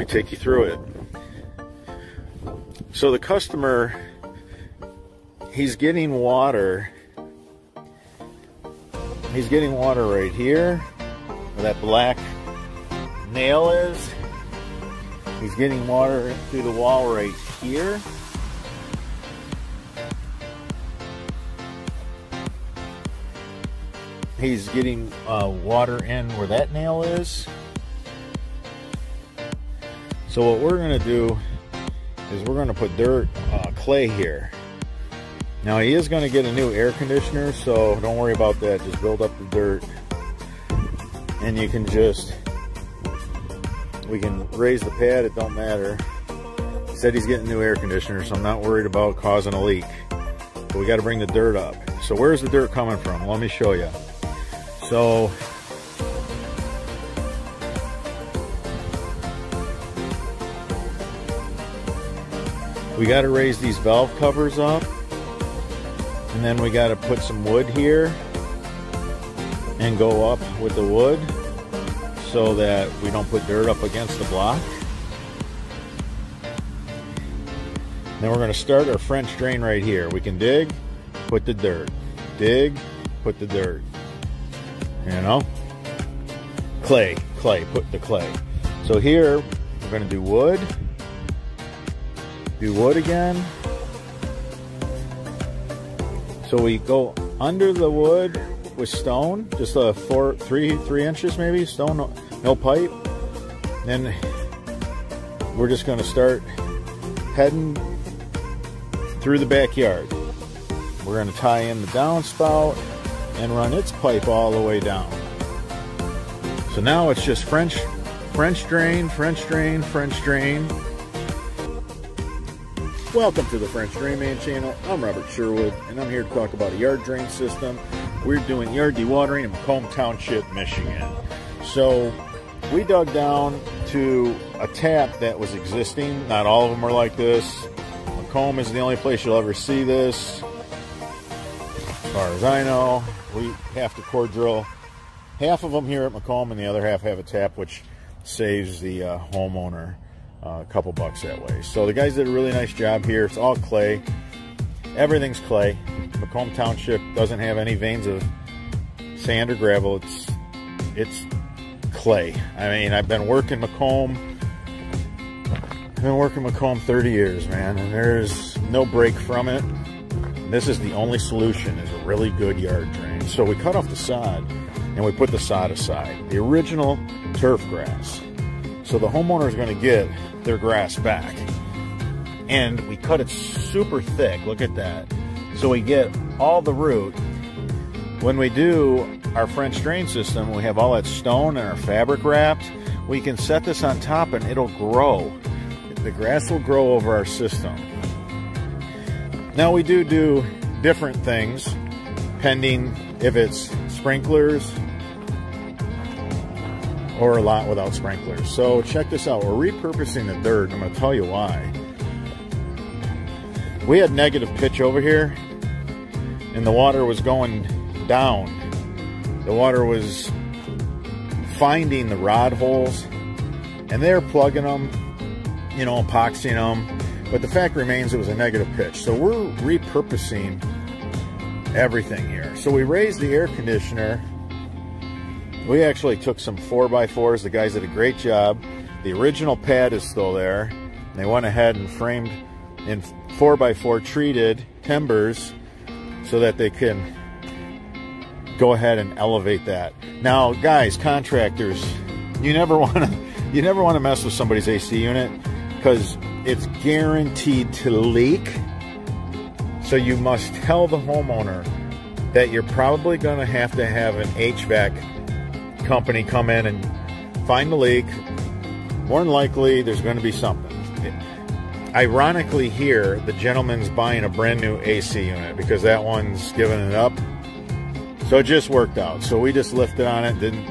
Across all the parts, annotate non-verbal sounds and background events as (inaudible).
me take you through it. So the customer, he's getting water. He's getting water right here, where that black nail is. He's getting water through the wall right here. He's getting uh, water in where that nail is. So what we're going to do is we're going to put dirt, uh, clay here. Now he is going to get a new air conditioner, so don't worry about that. Just build up the dirt. And you can just, we can raise the pad, it don't matter. He said he's getting a new air conditioner, so I'm not worried about causing a leak. But we got to bring the dirt up. So where's the dirt coming from? Let me show you. So we got to raise these valve covers up and then we got to put some wood here and go up with the wood so that we don't put dirt up against the block. Then we're going to start our French drain right here. We can dig, put the dirt, dig, put the dirt. You know? Clay, clay, put the clay. So here, we're going to do wood. Do wood again. So we go under the wood with stone, just a four, three, three inches maybe, stone, no, no pipe. Then we're just going to start heading through the backyard. We're going to tie in the downspout and run its pipe all the way down. So now it's just French, French drain, French drain, French drain. Welcome to the French Drain Man channel. I'm Robert Sherwood and I'm here to talk about a yard drain system. We're doing yard dewatering in Macomb Township, Michigan. So we dug down to a tap that was existing. Not all of them are like this. Macomb is the only place you'll ever see this. As far as I know, we have to core drill half of them here at Macomb and the other half have a tap which saves the uh, homeowner uh, a couple bucks that way. So the guys did a really nice job here. It's all clay. Everything's clay. Macomb Township doesn't have any veins of sand or gravel. It's it's clay. I mean, I've been working Macomb. I've been working Macomb 30 years, man, and there's no break from it. This is the only solution is a really good yard drain. So we cut off the sod and we put the sod aside. The original turf grass. So the homeowner is going to get their grass back. And we cut it super thick. Look at that. So we get all the root. When we do our French drain system, we have all that stone and our fabric wrapped. We can set this on top and it'll grow. The grass will grow over our system. Now we do do different things pending if it's sprinklers or a lot without sprinklers. So check this out. We're repurposing the dirt. I'm going to tell you why. We had negative pitch over here and the water was going down. The water was finding the rod holes and they're plugging them, you know, epoxying them. But the fact remains it was a negative pitch. So we're repurposing everything here. So we raised the air conditioner. We actually took some 4x4s. The guys did a great job. The original pad is still there. They went ahead and framed in 4x4 treated timbers so that they can go ahead and elevate that. Now, guys, contractors, you never (laughs) want to you never want to mess with somebody's AC unit because it's guaranteed to leak. So you must tell the homeowner that you're probably going to have to have an HVAC company come in and find the leak. More than likely, there's going to be something. Ironically, here, the gentleman's buying a brand new AC unit because that one's giving it up. So it just worked out. So we just lifted on it, didn't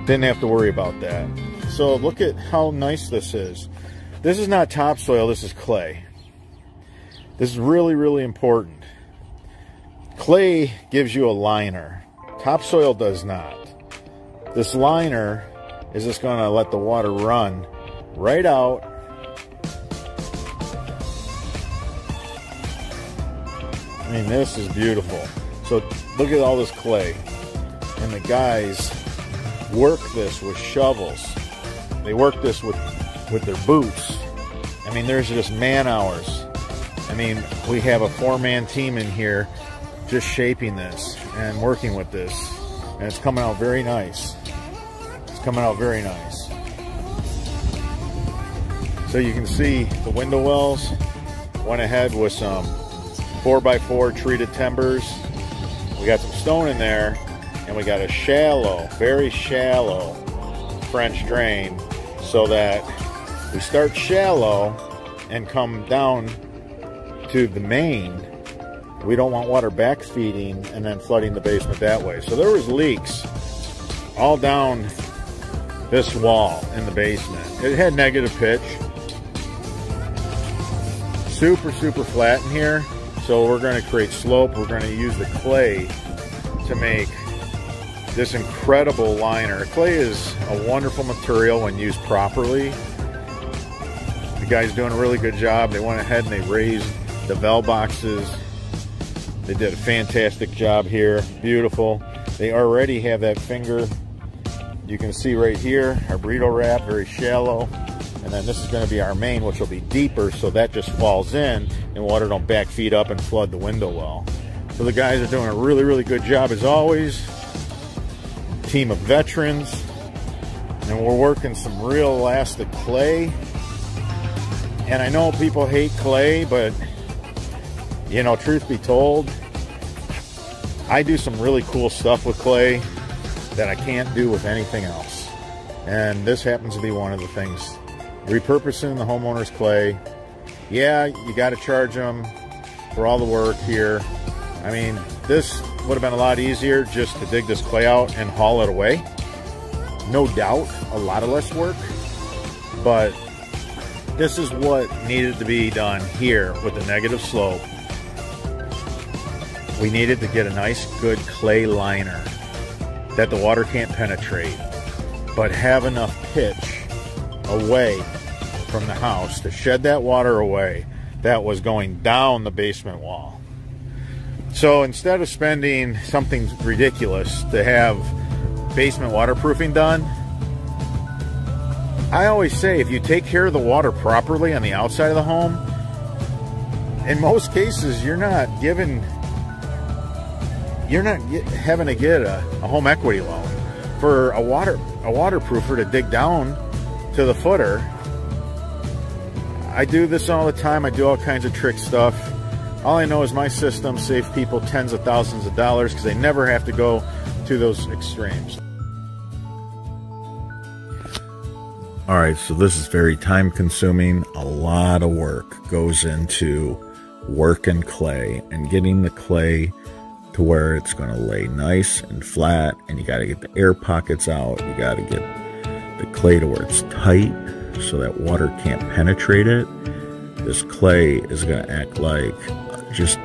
didn't have to worry about that. So look at how nice this is. This is not topsoil, this is clay. This is really, really important. Clay gives you a liner. Topsoil does not. This liner is just going to let the water run right out. I mean, this is beautiful. So look at all this clay. And the guys work this with shovels. They work this with, with their boots. I mean, there's just man hours. I mean, we have a four-man team in here just shaping this and working with this. And it's coming out very nice. Coming out very nice. So you can see the window wells went ahead with some 4x4 treated timbers. We got some stone in there and we got a shallow, very shallow French drain so that we start shallow and come down to the main we don't want water backfeeding and then flooding the basement that way. So there was leaks all down this wall in the basement. It had negative pitch. Super, super flat in here. So we're going to create slope. We're going to use the clay to make this incredible liner. Clay is a wonderful material when used properly. The guy's doing a really good job. They went ahead and they raised the valve boxes they did a fantastic job here. Beautiful. They already have that finger. You can see right here, our burrito wrap, very shallow. And then this is gonna be our main, which will be deeper, so that just falls in and water don't back feed up and flood the window well. So the guys are doing a really, really good job as always. Team of veterans. And we're working some real elastic clay. And I know people hate clay, but you know, truth be told, I do some really cool stuff with clay that I can't do with anything else. And this happens to be one of the things. Repurposing the homeowner's clay. Yeah, you got to charge them for all the work here. I mean, this would have been a lot easier just to dig this clay out and haul it away. No doubt, a lot of less work. But this is what needed to be done here with the negative slope we needed to get a nice good clay liner that the water can't penetrate, but have enough pitch away from the house to shed that water away that was going down the basement wall. So instead of spending something ridiculous to have basement waterproofing done, I always say if you take care of the water properly on the outside of the home, in most cases you're not giving you're not get, having to get a, a, home equity loan for a water a waterproofer to dig down to the footer. I do this all the time. I do all kinds of trick stuff. All I know is my system saves people tens of thousands of dollars because they never have to go to those extremes. All right, so this is very time consuming. A lot of work goes into work working clay and getting the clay to where it's going to lay nice and flat and you got to get the air pockets out. You got to get the clay to where it's tight so that water can't penetrate it. This clay is going to act like just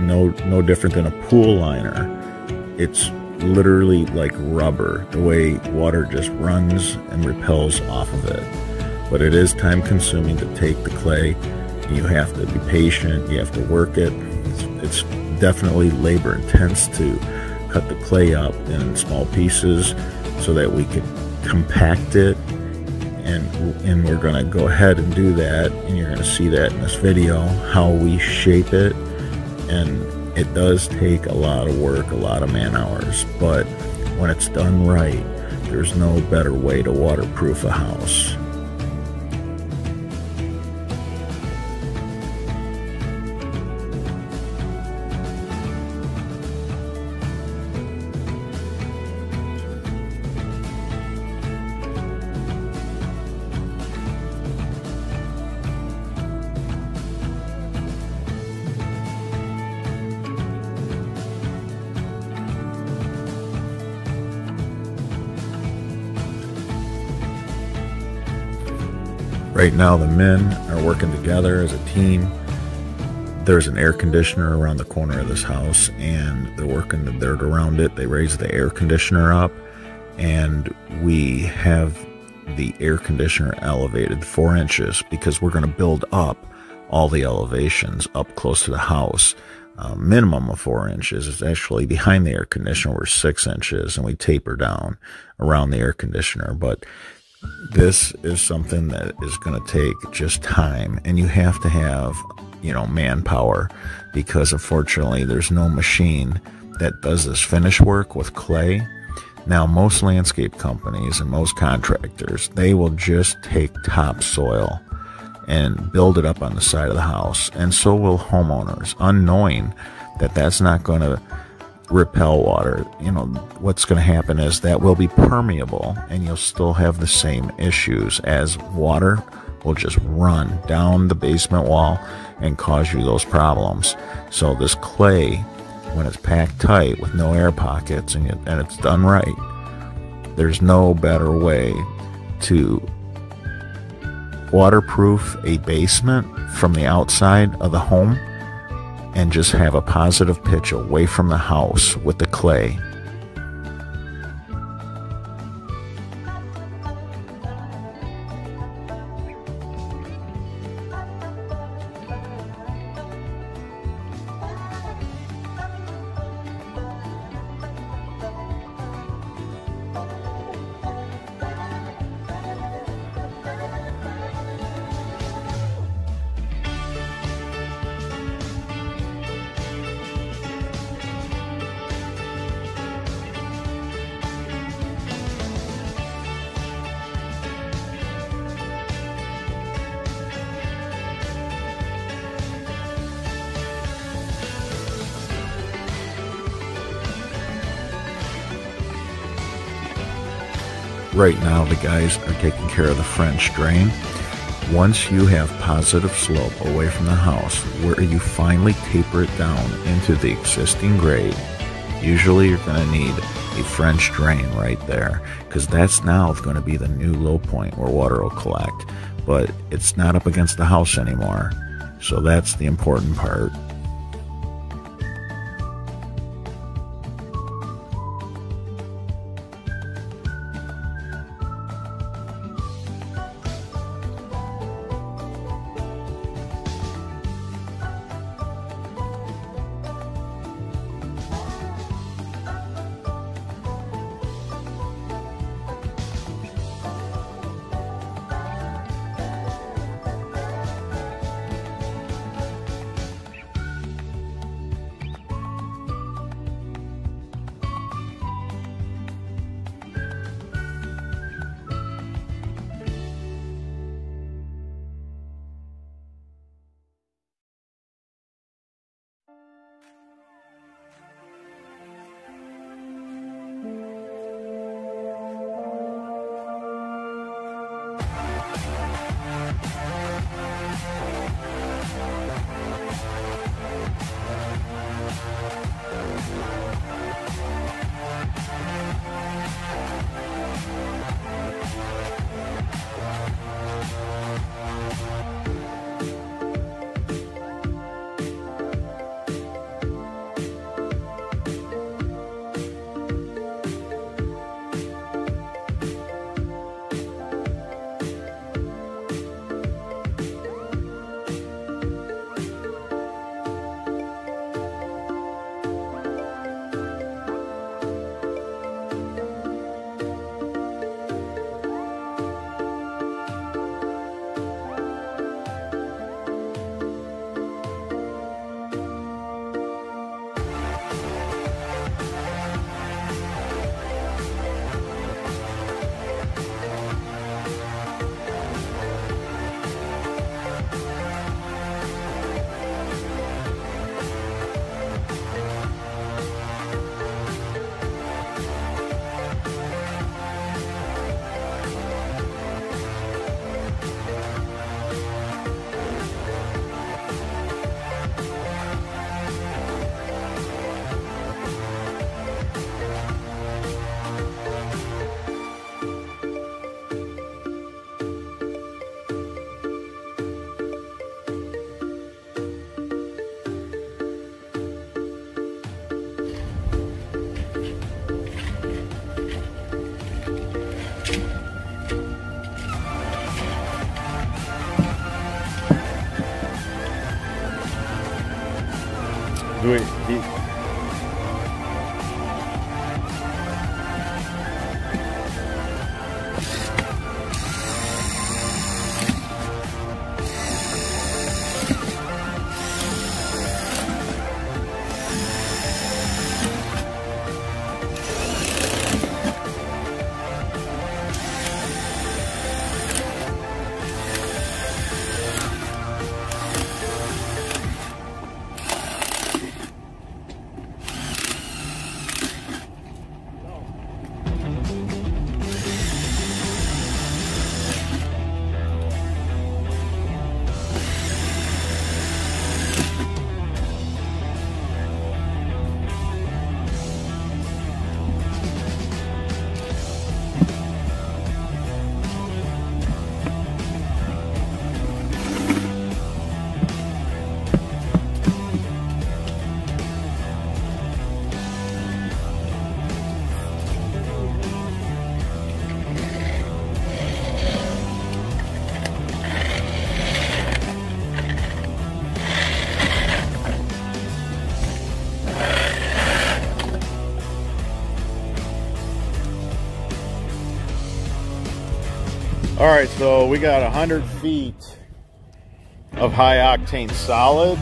no no different than a pool liner. It's literally like rubber the way water just runs and repels off of it. But it is time consuming to take the clay. You have to be patient. You have to work it. It's, it's definitely labor intense to cut the clay up in small pieces so that we can compact it. And and we're going to go ahead and do that and you're going to see that in this video how we shape it. And it does take a lot of work a lot of man hours but when it's done right there's no better way to waterproof a house Right now, the men are working together as a team. There's an air conditioner around the corner of this house, and they're working the dirt around it. They raise the air conditioner up, and we have the air conditioner elevated four inches because we're going to build up all the elevations up close to the house. Uh, minimum of four inches is actually behind the air conditioner. We're six inches and we taper down around the air conditioner. But this is something that is going to take just time and you have to have, you know, manpower because unfortunately there's no machine that does this finish work with clay. Now, most landscape companies and most contractors, they will just take topsoil and build it up on the side of the house. And so will homeowners, unknowing that that's not going to repel water. You know, what's going to happen is that will be permeable and you'll still have the same issues as water will just run down the basement wall and cause you those problems. So this clay, when it's packed tight with no air pockets and, it, and it's done right, there's no better way to waterproof a basement from the outside of the home and just have a positive pitch away from the house with the clay Right now, the guys are taking care of the French drain. Once you have positive slope away from the house, where you finally taper it down into the existing grade, usually you're going to need a French drain right there because that's now going to be the new low point where water will collect. But it's not up against the house anymore. So that's the important part. All right, so we got 100 feet of high octane solid.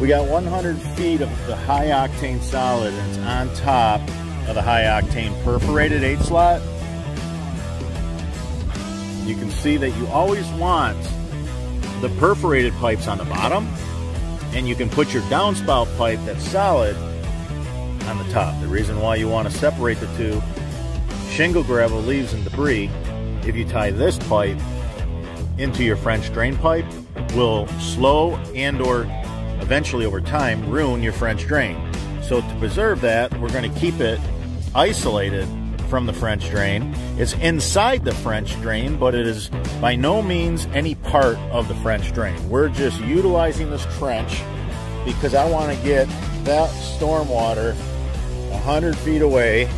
We got 100 feet of the high octane solid and it's on top of the high octane perforated 8 slot. You can see that you always want the perforated pipes on the bottom and you can put your downspout pipe that's solid on the top. The reason why you want to separate the two shingle gravel, leaves, and debris, if you tie this pipe into your French drain pipe, will slow and or eventually over time ruin your French drain. So to preserve that, we're going to keep it isolated from the French drain. It's inside the French drain, but it is by no means any part of the French drain. We're just utilizing this trench because I want to get that storm water 100 feet away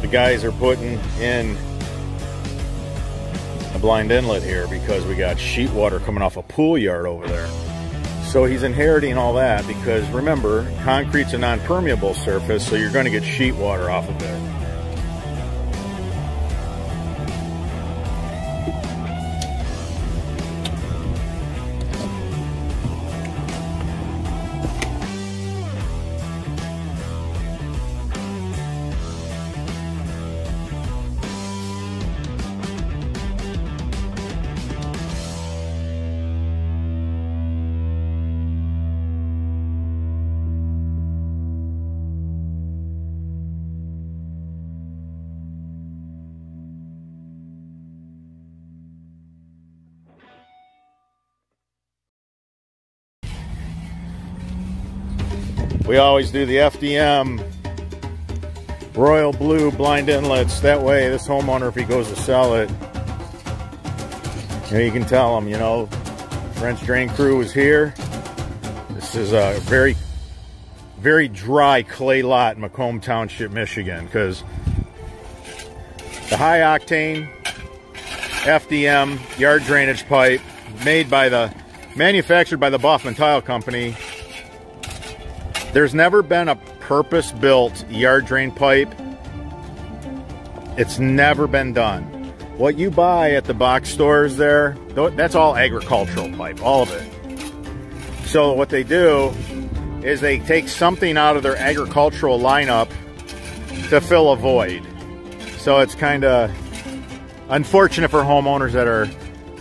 the guys are putting in a blind inlet here because we got sheet water coming off a pool yard over there. So he's inheriting all that because remember, concrete's a non-permeable surface, so you're going to get sheet water off of it. We always do the FDM royal blue blind inlets. That way, this homeowner, if he goes to sell it, you, know, you can tell him, you know, French drain crew is here. This is a very, very dry clay lot in Macomb Township, Michigan, because the high octane FDM yard drainage pipe made by the, manufactured by the Boffman Tile Company there's never been a purpose-built yard drain pipe. It's never been done. What you buy at the box stores there, that's all agricultural pipe, all of it. So what they do is they take something out of their agricultural lineup to fill a void. So it's kind of unfortunate for homeowners that are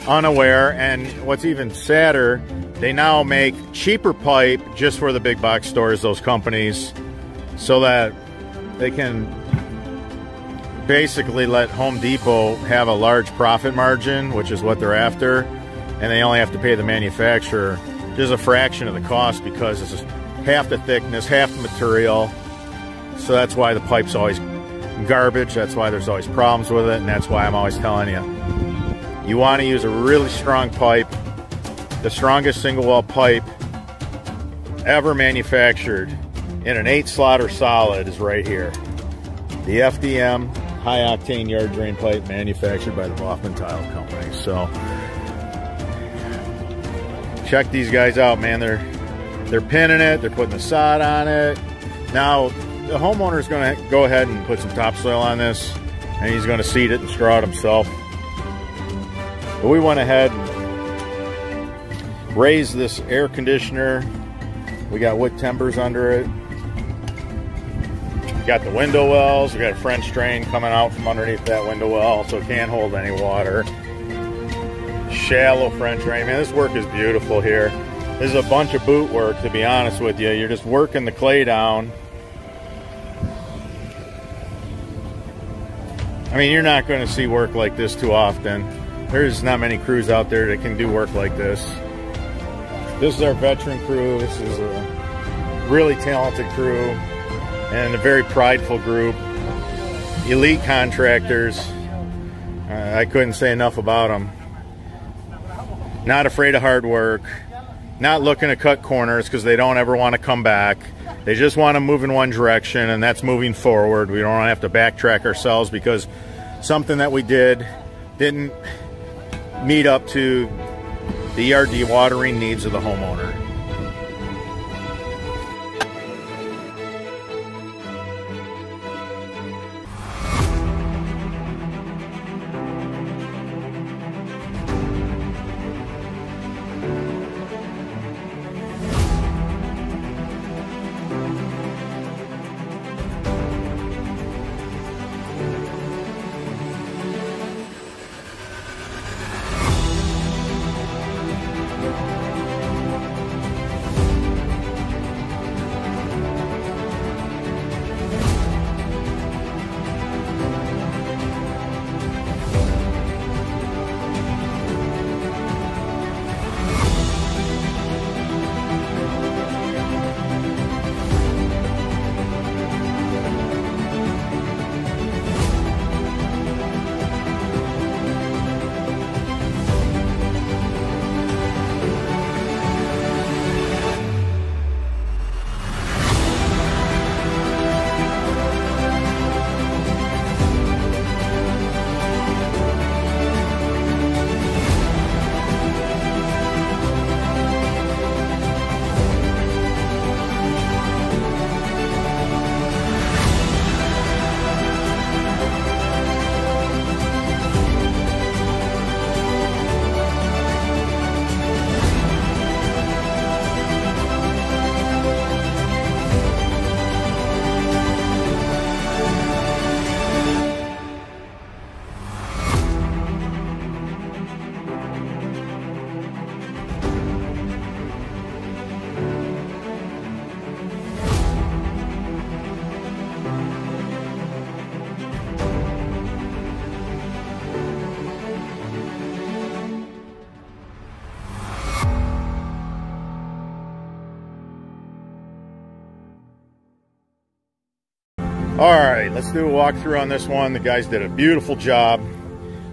unaware. And what's even sadder they now make cheaper pipe just for the big box stores, those companies, so that they can basically let Home Depot have a large profit margin, which is what they're after, and they only have to pay the manufacturer just a fraction of the cost because it's half the thickness, half the material. So that's why the pipe's always garbage. That's why there's always problems with it, and that's why I'm always telling you. You want to use a really strong pipe the strongest single wall pipe ever manufactured in an eight slot or solid is right here. The FDM high octane yard drain pipe manufactured by the Boffman Tile Company. So check these guys out, man. They're they're pinning it, they're putting the sod on it. Now, the homeowner is going to go ahead and put some topsoil on this, and he's going to seed it and straw it himself. But we went ahead and raised this air conditioner. We got wood timbers under it. Got the window wells. We got a French drain coming out from underneath that window well, so it can't hold any water. Shallow French drain. Man, this work is beautiful here. This is a bunch of boot work, to be honest with you. You're just working the clay down. I mean, you're not going to see work like this too often. There's not many crews out there that can do work like this. This is our veteran crew. This is a really talented crew and a very prideful group. Elite contractors. Uh, I couldn't say enough about them. Not afraid of hard work not looking to cut corners because they don't ever want to come back. They just want to move in one direction, and that's moving forward. We don't have to backtrack ourselves because something that we did didn't meet up to the yard dewatering needs of the homeowner. All right, let's do a walkthrough on this one. The guys did a beautiful job.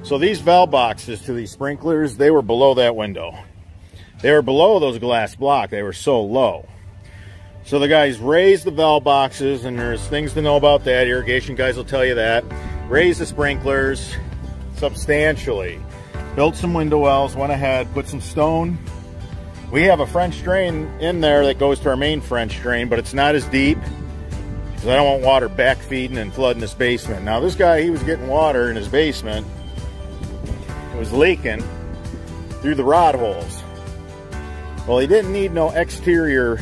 So these valve boxes to these sprinklers, they were below that window. They were below those glass block. They were so low. So the guys raised the valve boxes, and there's things to know about that. Irrigation guys will tell you that. Raised the sprinklers substantially. Built some window wells, went ahead, put some stone. We have a French drain in there that goes to our main French drain, but it's not as deep because I don't want water back feeding and flooding this basement. Now this guy, he was getting water in his basement. It was leaking through the rod holes. Well, he didn't need no exterior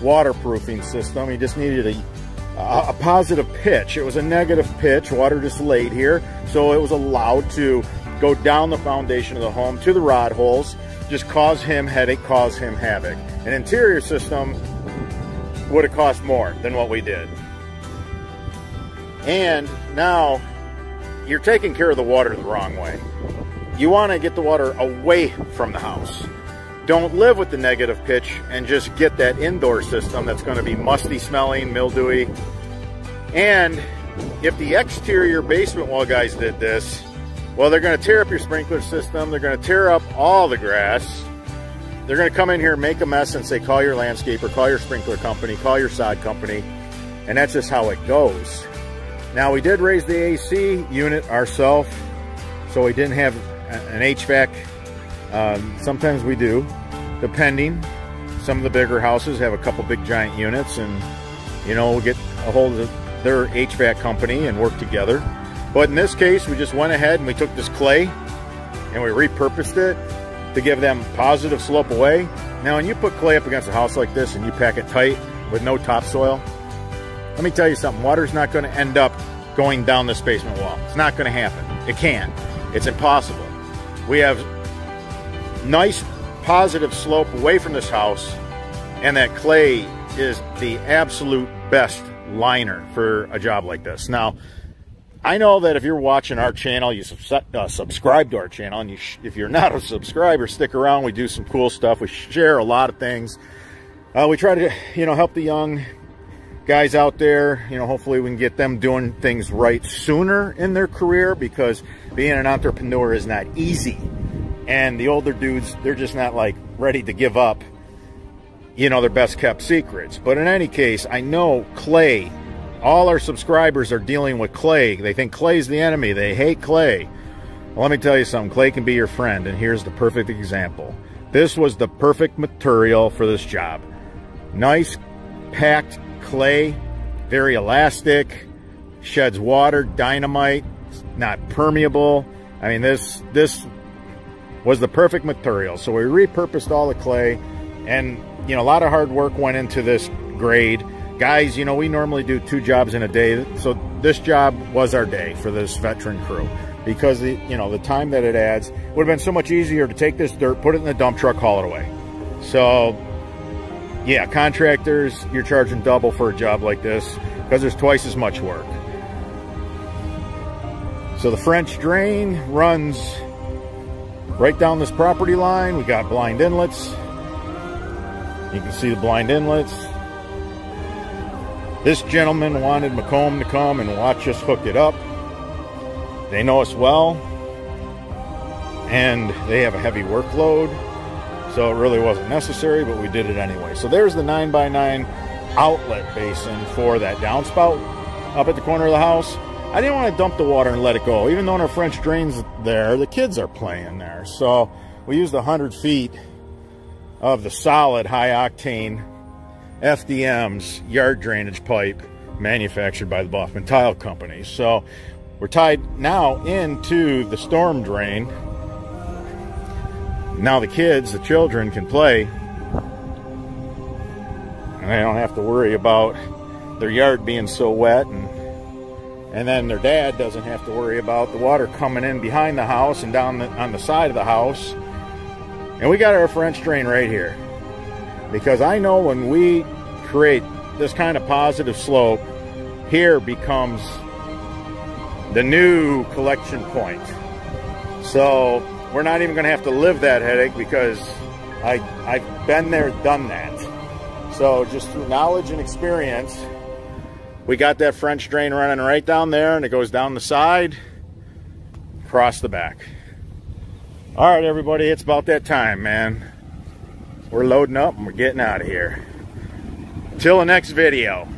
waterproofing system. He just needed a, a, a positive pitch. It was a negative pitch. Water just laid here. So it was allowed to go down the foundation of the home to the rod holes, just cause him headache, cause him havoc. An interior system would have cost more than what we did. And now you're taking care of the water the wrong way. You want to get the water away from the house. Don't live with the negative pitch and just get that indoor system that's going to be musty smelling, mildewy. And if the exterior basement wall guys did this, well, they're going to tear up your sprinkler system. They're going to tear up all the grass they're going to come in here, make a mess, and say, call your landscaper, call your sprinkler company, call your sod company. And that's just how it goes. Now, we did raise the AC unit ourselves, so we didn't have an HVAC. Um, sometimes we do. depending. Some of the bigger houses have a couple big giant units and, you know, we'll get a hold of their HVAC company and work together. But in this case, we just went ahead and we took this clay and we repurposed it to give them positive slope away. Now, when you put clay up against a house like this and you pack it tight with no topsoil, let me tell you something, water's not gonna end up going down this basement wall. It's not gonna happen. It can't. It's impossible. We have nice positive slope away from this house and that clay is the absolute best liner for a job like this. Now, I know that if you're watching our channel, you uh, subscribe to our channel, and you if you're not a subscriber, stick around. We do some cool stuff. We share a lot of things. Uh, we try to, you know, help the young guys out there. You know, hopefully we can get them doing things right sooner in their career because being an entrepreneur is not easy. And the older dudes, they're just not like ready to give up, you know, their best kept secrets. But in any case, I know Clay all our subscribers are dealing with clay. They think clay's the enemy. They hate clay. Well, let me tell you something. Clay can be your friend, and here's the perfect example. This was the perfect material for this job. Nice, packed clay, very elastic, sheds water, dynamite, not permeable. I mean, this this was the perfect material. So we repurposed all the clay, and you know, a lot of hard work went into this grade guys, you know, we normally do two jobs in a day. So this job was our day for this veteran crew because the, you know, the time that it adds would have been so much easier to take this dirt, put it in the dump truck, haul it away. So yeah, contractors, you're charging double for a job like this because there's twice as much work. So the French drain runs right down this property line. We got blind inlets. You can see the blind inlets. This gentleman wanted Macomb to come and watch us hook it up. They know us well, and they have a heavy workload, so it really wasn't necessary, but we did it anyway. So there's the 9x9 outlet basin for that downspout up at the corner of the house. I didn't want to dump the water and let it go. Even though in our French drain's there, the kids are playing there. So we used 100 feet of the solid high octane FDM's yard drainage pipe manufactured by the Boffman Tile Company. So we're tied now into the storm drain. Now the kids, the children can play and they don't have to worry about their yard being so wet and and then their dad doesn't have to worry about the water coming in behind the house and down the, on the side of the house. And we got our French drain right here because I know when we create this kind of positive slope, here becomes the new collection point. So we're not even going to have to live that headache because I, I've been there, done that. So just through knowledge and experience, we got that French drain running right down there and it goes down the side, across the back. All right, everybody, it's about that time, man. We're loading up and we're getting out of here. Till the next video.